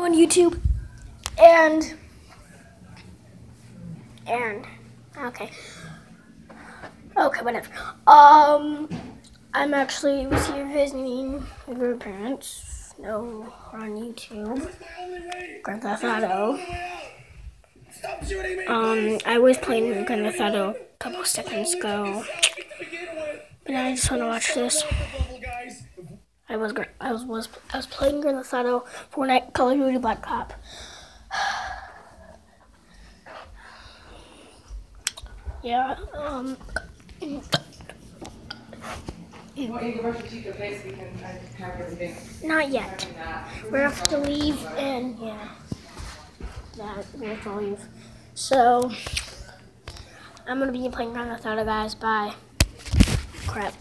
on YouTube. And and okay. Okay whatever. Um I'm actually was here visiting my parents. no on YouTube. Grand Theft Auto. Um I was playing Grand Theft Auto a couple seconds ago but I just want to watch this I was I was was I was playing Grand Theft Auto Fortnite Call of Duty Black Ops. yeah. Um. Not yet. We have to leave, and yeah, that we have to leave. So I'm gonna be playing Grand Theft Auto, guys. Bye. Crap.